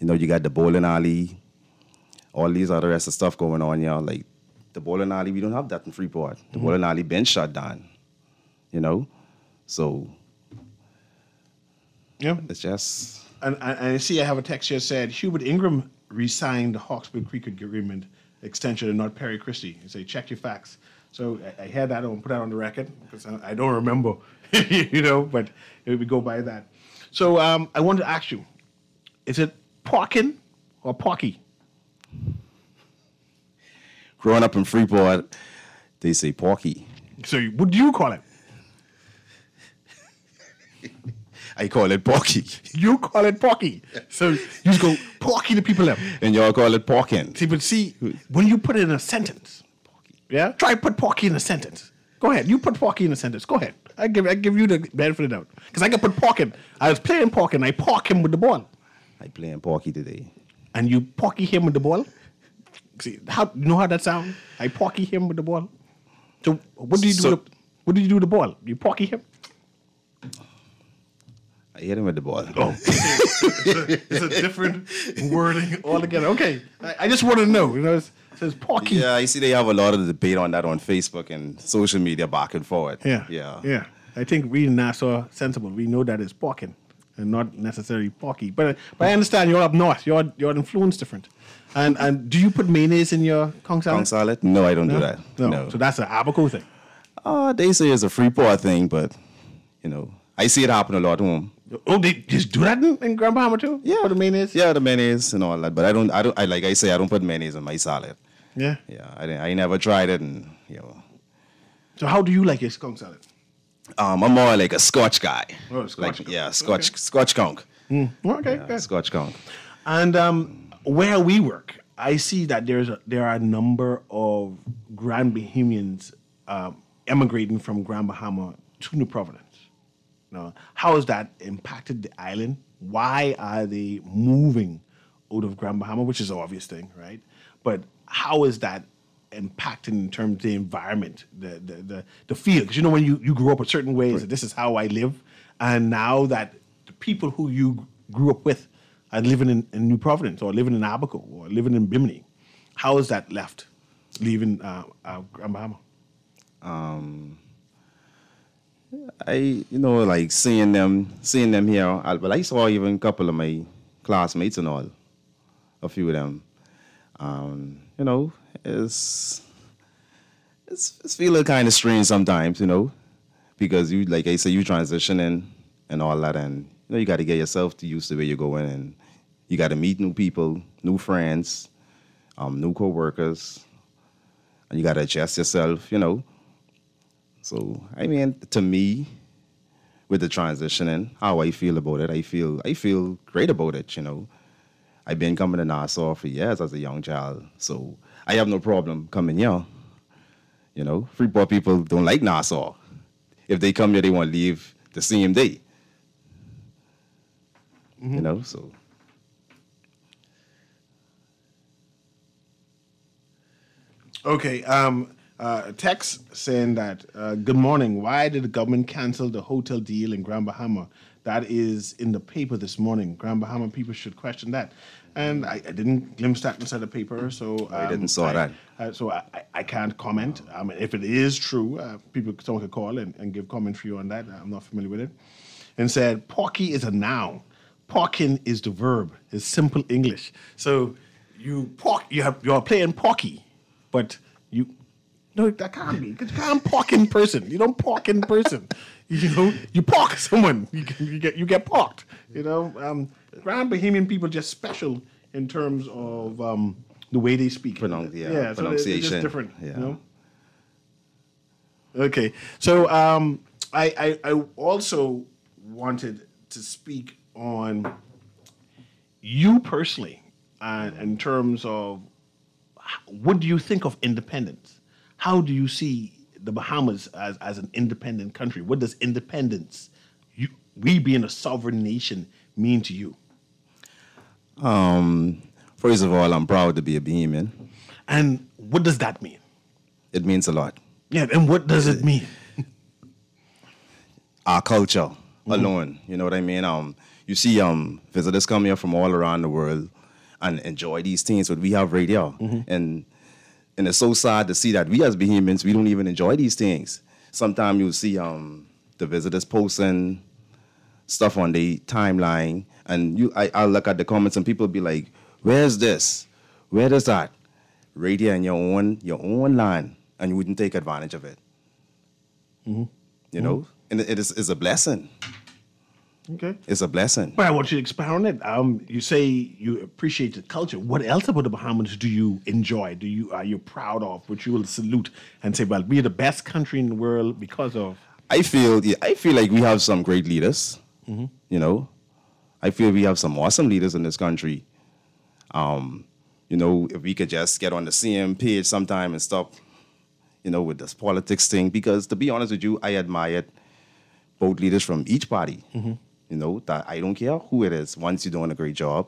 You know, you got the bowling alley, all these other rest of stuff going on here. Like the bowling alley, we don't have that in Freeport. The mm-hmm. bowling alley been shut down. You know, so Yeah. it's just And, and and I see I have a text here said Hubert Ingraham resigned the Hawksbill Creek Agreement extension and not Perry Christie. You say check your facts. So I, I had that and put that on the record because I, I don't remember, (laughs) you know, but we go by that. So um, I want to ask you, is it Parkin or Porky? growing up in Freeport. They say Porky. So what do you call it? (laughs) I call it Porky, (laughs) You call it Porky. So you just go Porky to people them. and y'all call it Porkin. See, but see, when you put it in a sentence, yeah, try put Porky in a sentence. Go ahead, you put Porky in a sentence. Go ahead. I give I give you the benefit of the doubt because I can put Porky. I was playing Porky and I pork him with the ball, I playing Porky today. and you porky him with the ball. See how you know how that sounds? I porky him with the ball. So what do you do? So- with the, what do you do with the ball? You porky him. I hit him with the ball. Oh. (laughs) it's a different wording altogether. Okay, I, I just want to know. You know, it's, it says porky. Yeah, you see, they have a lot of debate on that on Facebook and social media back and forward. Yeah. yeah, Yeah. I think we in Nassau sensible. We know that it's porking and not necessarily porky. But but I understand you're up north. Your your influence different. And and do you put mayonnaise in your conch salad? Conch salad? No, I don't do that. No. No. So that's an Abaco thing. Uh, they say it's a Freeport thing, but you know, I see it happen a lot home. Oh, they just do that in, in Grand Bahama too? Yeah. Put the mayonnaise? Yeah, the mayonnaise and all that, but I don't. I don't. I like I say, I don't put mayonnaise in my salad. Yeah. Yeah, I didn't- I never tried it, and you know, So how do you like your conch salad? um, I'm more like a Scotch guy. Oh, Scotch like yeah, Scotch Okay. Scotch conch. Okay, Yeah, good. Scotch conch. And um, where we work, I see that there's a, there are a number of Grand Bahamians um, emigrating from Grand Bahama to New Providence. Now, how has that impacted the island? Why are they moving out of Grand Bahama, which is an obvious thing, right? But how is that impacting in terms of the environment, the the the, the feel? Because you know when you, you grew up a certain way, so this is how I live, and now that the people who you grew up with are living in, in New Providence or living in Abaco or living in Bimini, how is that left, leaving uh, uh, Grand Bahama? I, you know, like seeing them, seeing them here. I, well, I saw even a couple of my classmates and all. a few of them. Um, you know, it's it's it's feeling kind of strange sometimes, you know, because you like I say you transitioning and all that, and you know you got to get yourself to used to where you're going, and you got to meet new people, new friends, um, new coworkers, and you got to adjust yourself, you know. So I mean, to me, with the transitioning, how I feel about it, I feel I feel great about it, you know. I've been coming to Nassau for years as a young child, so I have no problem coming here. You know, Freeport people don't like Nassau. If they come here, they want to leave the same day. You know, so Okay. Um, uh, text saying that, uh, good morning. Why did the government cancel the hotel deal in Grand Bahama? That is in the paper this morning. Grand Bahama people should question that. And I, I didn't glimpse that inside the paper, so I um, didn't saw I- that. uh, so I, I- I can't comment. I mean, if it is true, uh, people someone could call and, and give commentary on that. I'm not familiar with it. And said, porky is a noun. Porking is the verb. It's simple English. So you pork, you have you're playing porky, but you no, that can't be because you can't park in person. You don't park in person. You know, you pork (laughs) someone. You, can- you get you get porked. You know, um, Grand Bahamian people just special in terms of um, the way they speak. Pronoun- yeah, so they- they're just pronunciation. different. Yeah. You know? Okay, so um, I, I I also wanted to speak on you personally, uh, in terms of what do you think of independence? How do you see the Bahamas as, as an independent country? What does independence, you, we being a sovereign nation, mean to you? um, first of all, I'm proud to be a Bahamian. And what does that mean? It means a lot. Yeah, and what does it mean? (laughs) our culture alone. You know what I mean? Um, you see, um, visitors come here from all around the world and enjoy these things what we have right here, and and it's so sad to see that we as Bahamians we don't even enjoy these things. Sometimes you'll see um the visitors posting stuff on the timeline, and you I I'll look at the comments and people be like, "Where's this? Where is that?" Right here in your own your own land, and you wouldn't take advantage of it. You know, and it is is a blessing. Okay. It's a blessing. But I want you to expound on it. Um, you say you appreciate the culture. What else about the Bahamas do you enjoy? Do you are you proud of? Which you will salute and say, "Well, we're the best country in the world because of." I feel yeah, I feel like we have some great leaders. You know, I feel we have some awesome leaders in this country. Um, you know, if we could just get on the same page sometime and stop, you know, with this politics thing. Because to be honest with you, I admired both leaders from each party. You know, that I don't care who it is. Once you're doing a great job,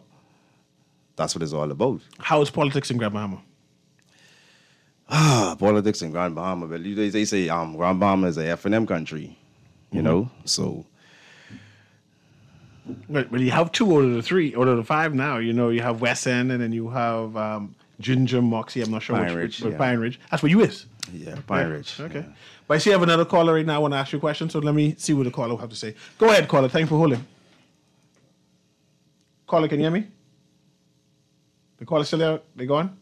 that's what it's all about. How is politics in Grand Bahama? Ah, politics in Grand Bahama. But they, they say um, Grand Bahama is a FNM country. You know, so But, but you have two out of the three, out of the five now. You know, you have West End and then you have um, Ginger, Moxey. I'm not sure Pine which, Ridge, which but yeah. Pine Ridge. That's where you is. yeah, Pine Yeah, Ridge. Okay. But I see I have another caller right now. I want to ask you a question. So let me see what the caller will have to say. Go ahead, caller. Thanks for holding. Caller, can you hear me? The caller still there? They gone?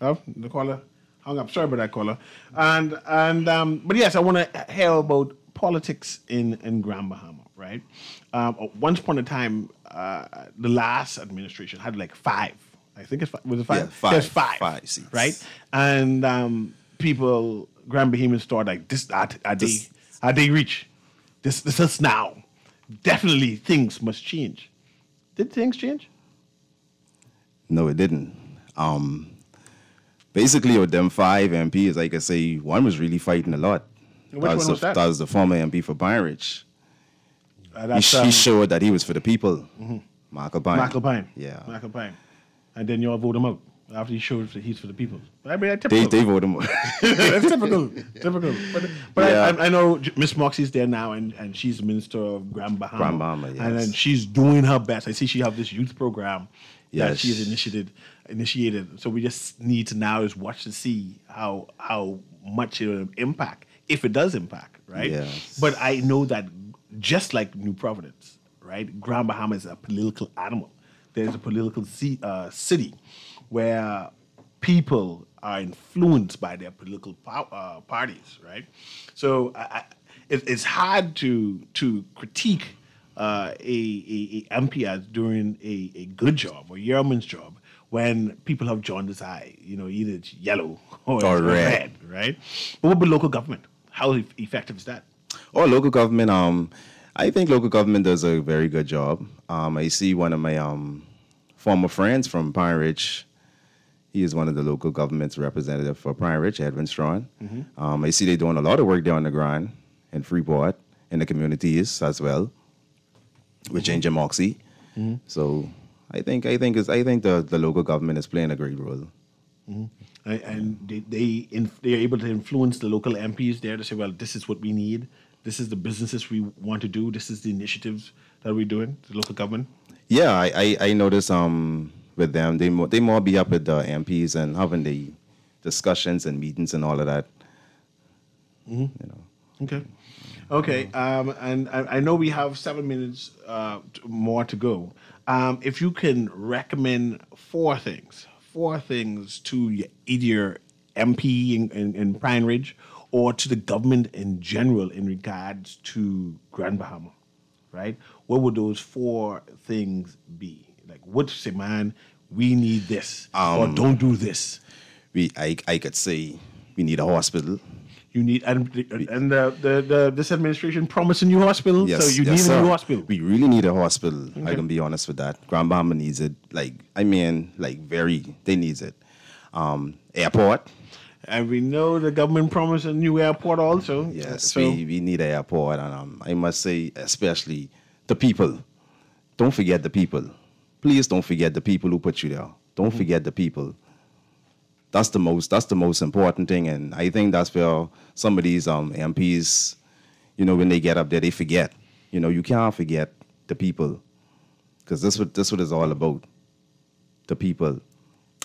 Oh, the caller hung up. Sorry about that, caller. And and um, but yes, I want to hear about politics in in Grand Bahama, right? Um, once upon a time, uh, the last administration had like five. I think it's five. Was it five? Yeah, five. There's five. Five seats. Right? And um, people, Grand Bahamians thought like this are, are they This- are they reach? This this is now. Definitely things must change. Did things change? No, it didn't. Um, basically, with them five MPs, like I say, one was really fighting a lot. And which one the, was that? was the former MP for Pine Ridge. Uh, He, that's, he um, showed that he was for the people. McAlpine. Michael Pine. Yeah. McAlpine. And then y'all vote him out after he showed he's for the people. But I mean, that's They, typical. they voted him. (laughs) That's typical. typical. But, but Yeah. I, I, know Miss Moxey's there now, and, and she's the minister of Grand Bahama. Grand Bahama, And yes. then she's doing her best. I see she have this youth program that she has initiated. Initiated. So we just need to now is watch to see how how much it will impact, if it does impact, right? Yes. But I know that just like New Providence, right? Grand Bahama is a political animal. there's a political uh, city where people are influenced by their political pow- uh, parties, right? So I, I, it, it's hard to to critique uh, a, a, a MP as doing a, a good job or yeoman's job when people have jaundiced eye, you know, either it's yellow (laughs) or, Or it's red. right? But what about local government? How eff- effective is that? Or local government. Um, I think local government does a very good job. Um, I see one of my um former friends from Pine Ridge. He is one of the local government's representative for Pine Ridge, Edwin Strawn. Mhm. Um, I see they're doing a lot of work there on the ground in Freeport, in the communities as well, with Ginger Moxey. Mhm. So I think I think is I think the, the local government is playing a great role. Mhm. And, and they they in, they're able to influence the local MPs there to say, well, this is what we need. This is the businesses we want to do. This is the initiatives that we're doing. The local government. Yeah, I, I, I notice um with them they more they more be up with the MPs and having the discussions and meetings and all of that. You know. Okay. Okay. Um, and I, I know we have seven minutes uh, more to go. Um, if you can recommend four things, four things to your, either your MP in, in, in Pine Ridge or to the government in general in regards to Grand Bahama, right? What would those four things be? Like, what man, we need this, or Um, don't do this. We I, I could say we need a hospital. You need and and the, the, the this administration promised a new hospital, Yes, so you yes, need sir. a new hospital. We really need a hospital. I can be honest with that. Grand Bahama needs it. Like I mean, like very they needs it. Um, airport. And we know the government promised a new airport also. Yes, So we, we need an airport, and um, I must say, especially the people. Don't forget the people. Please don't forget the people who put you there. Don't Mm-hmm. forget the people. That's the most. That's the most important thing, and I think that's where some of these um, MPs, you know, when they get up there, they forget. You know, you can't forget the people, because this what this what it's all about. The people,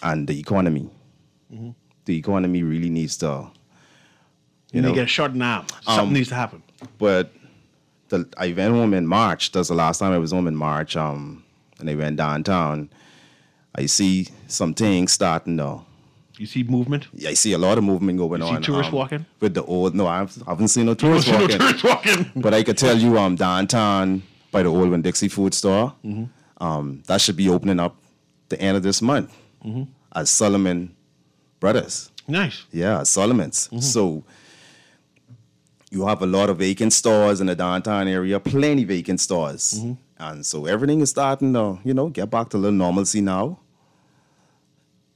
and the economy. Mhm. The economy really needs to. you, You need know, to get shut now. Something um, needs to happen. but the, I went home in March. That's the last time I was home in March. Um, and I went downtown. I see some things starting to. You see movement. Yeah, I see a lot of movement going on. You see on. tourists um, walking? with the old. No, I haven't seen no tourists seen no walking. tourists walking. (laughs) but I could tell you, um, downtown by the old Winn Dixie food store, Mhm. um, that should be opening up the end of this month Mhm. as Solomon Brothers. Nice. Yeah, Solomon's. Mhm. So you have a lot of vacant stores in the downtown area, plenty vacant stores. And so everything is starting to, you know, get back to a little normalcy now.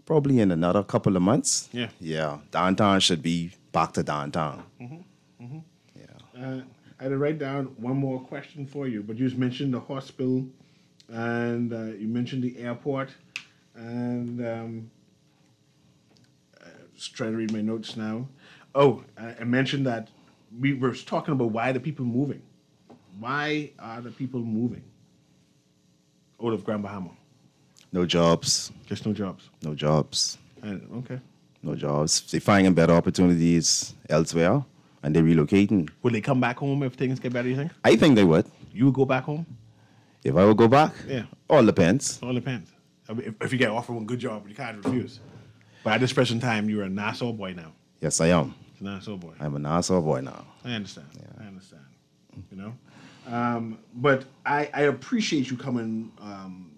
Probably in another couple of months. Yeah. Yeah. Downtown should be back to downtown. Uh, I had to write down one more question for you, but you just mentioned the hospital, and uh, you mentioned the airport, and um, uh, just trying to read my notes now. Oh, I, I mentioned that we were talking about why the people moving. Why are the people moving out of Grand Bahama? No jobs. Just no jobs. No jobs. And, okay. No jobs. They're finding better opportunities elsewhere and they're relocating. Will they come back home if things get better? You think? I think they would. You would go back home? If I would go back? Yeah. All depends. All depends. I mean, if, if you get offered one good job, you can't refuse. But at this present time, you're a Nassau boy now. Yes, I am. It's a Nassau boy. I'm a Nassau boy now. I understand. Yeah. I understand. You know, um, but I, I appreciate you coming um,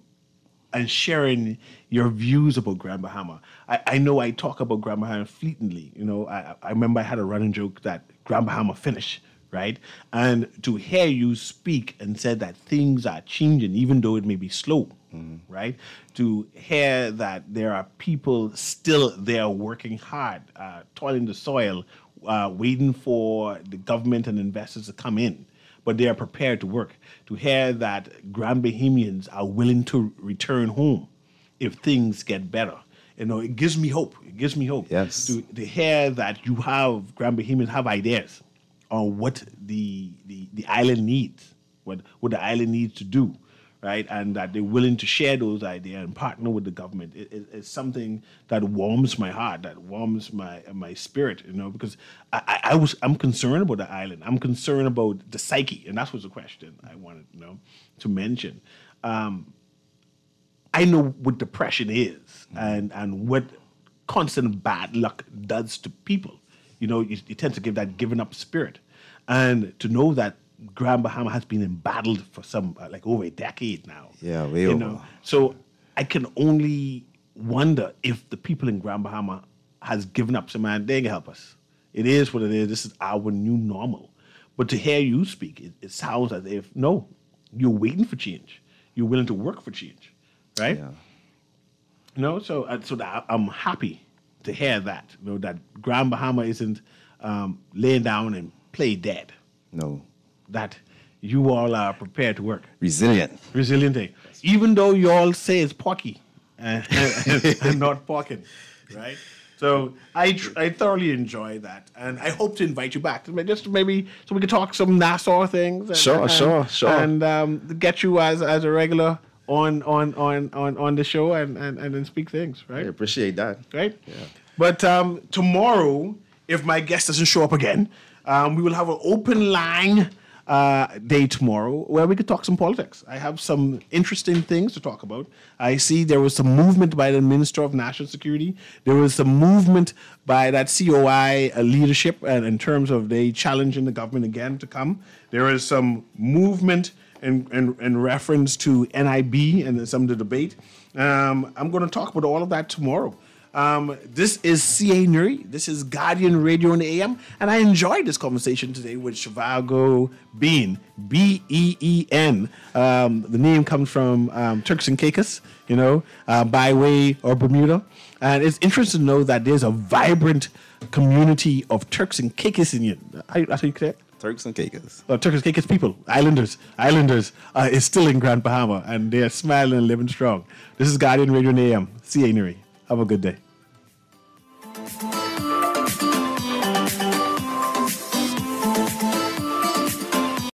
and sharing your views about Grand Bahama. I, I know I talk about Grand Bahama fleetingly. You know, I, I remember I had a running joke that Grand Bahama finished, right? And to hear you speak and said that things are changing, even though it may be slow, right? To hear that there are people still there working hard, uh, toiling the soil, uh, waiting for the government and investors to come in, but they are prepared to work. To hear that Grand Bahamians are willing to return home if things get better. You know, it gives me hope. It gives me hope. Yes. To, to hear that you have Grand Bahamians have ideas on what the, the, the island needs, what, what the island needs to do, right? And that they're willing to share those ideas and partner with the government. It, it- it's something that warms my heart, that warms my my spirit, you know, because I, I, was I'm concerned about the island. I'm concerned about the psyche, and that was the question I wanted, you know, to mention. Um, I know what depression is and and what constant bad luck does to people. You know, you, you tend to give that given up spirit, and to know that Grand Bahama has been embattled for some uh, like over a decade now. Yeah, way you over. know. So I can only wonder if the people in Grand Bahama has given up. So man, they can help us. It is what it is. This is our new normal. But to hear you speak, it, it sounds as if no, you're waiting for change. You're willing to work for change, right? Yeah. You know, so uh, so that I'm happy to hear that. You know that Grand Bahama isn't um, laying down and play dead. No. That you all are prepared to work. Resilient. Resilient. eh? Even though you all say it's porky and, (laughs) and, not porking, right? So I tr- I thoroughly enjoy that, and I hope to invite you back just maybe so we can talk some Nassau things. And, Sure, and- sure, sure. And um, get you as as a regular on on on on, on the show and, and and then speak things, I right? appreciate that. right? Yeah. But um, tomorrow, if my guest doesn't show up again, um, we will have an open line uh, day tomorrow where we could talk some politics. I have some interesting things to talk about. I see there was some movement by the Minister of National Security. There was some movement by that COI uh, leadership and in terms of they challenging the government again to come. There is some movement in, in, in reference to NIB and some of the debate. Um, I'm going to talk about all of that tomorrow. Um, this is CA Newry. This is Guardian Radio in the AM. And I enjoyed this conversation today with Shivago Been, B E E N. Um, the name comes from um, Turks and Caicos, you know, uh, by way of Bermuda. And it's interesting to know that there's a vibrant community of Turks and Caicos Caicosian. I, I think that. Turks and Caicos. Turks and Caicos people, islanders, islanders, uh, is still in Grand Bahama and they're smiling and living strong. This is Guardian Radio the AM. CA Newry. Have a good day.